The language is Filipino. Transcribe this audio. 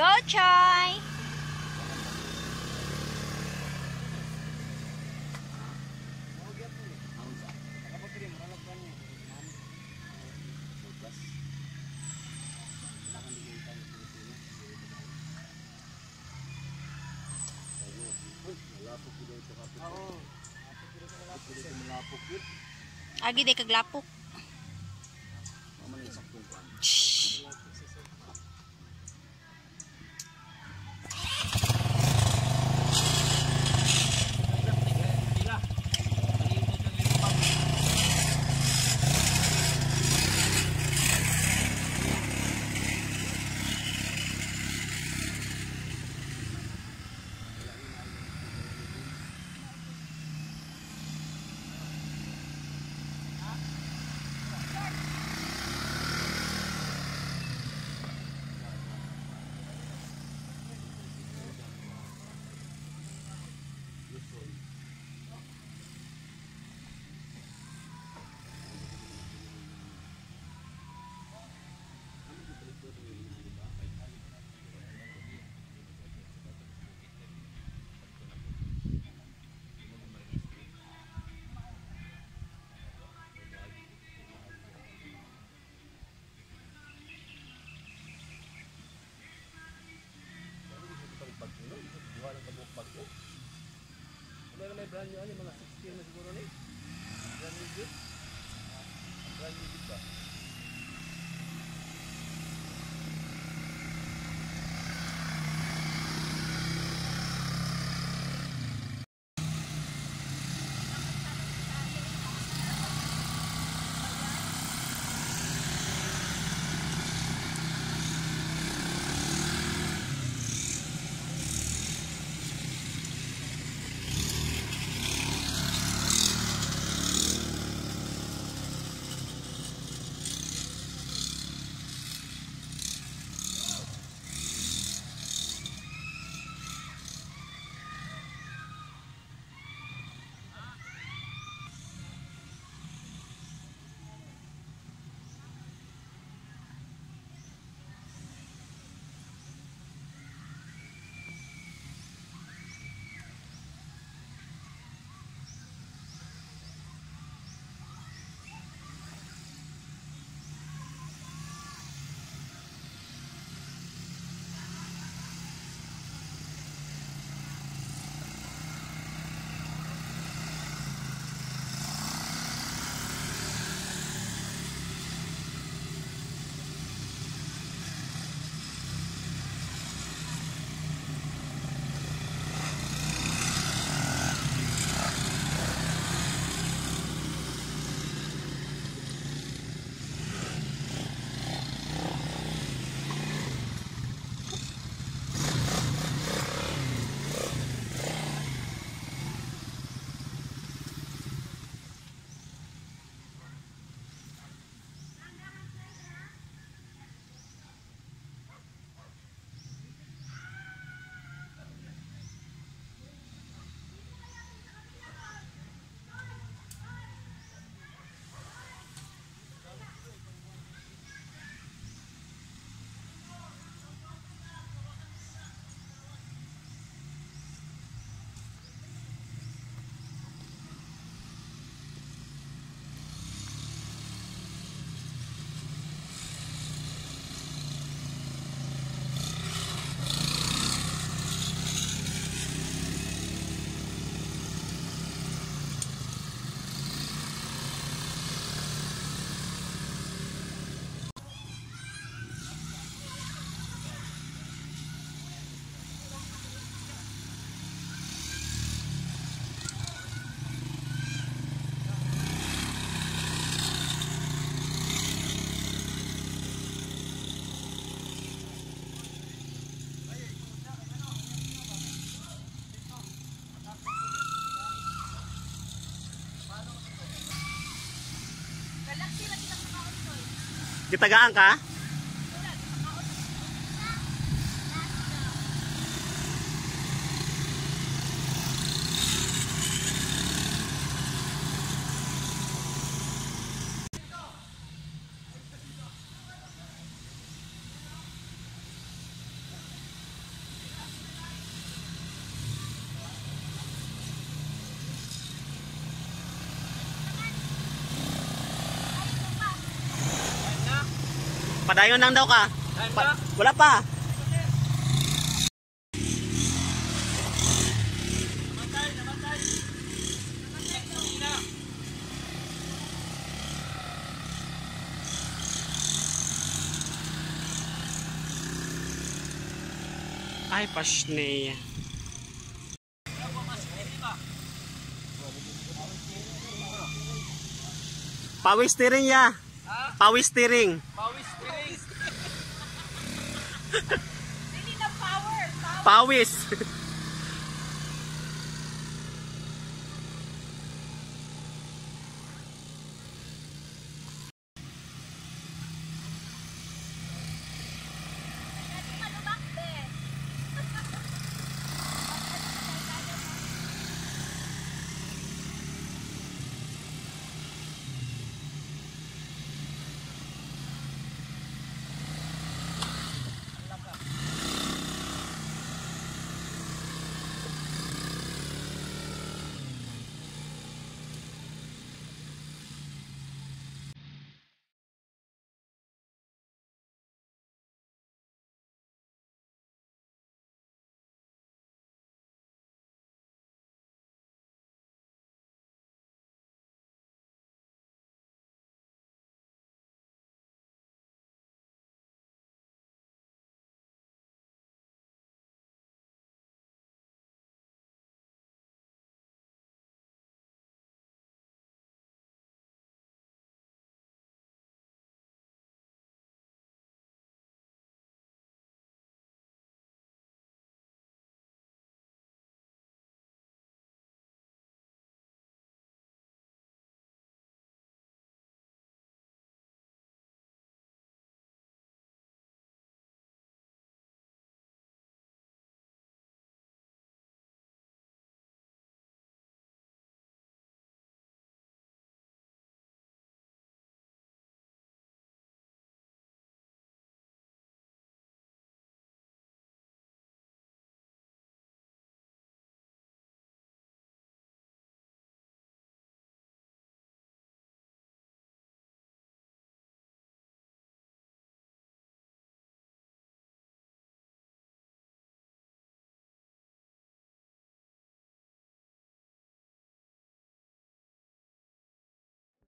Go, Chai! Agi day kaglapok. Brand new mga 16 na siguro ni. Brand new. Brand new jeep? Gitagaan ka? Padayon lang daw ka. Pa- wala pa. Ay, pasne. Pawis steering ya. Pawis steering. Pawis pilis. Pawis.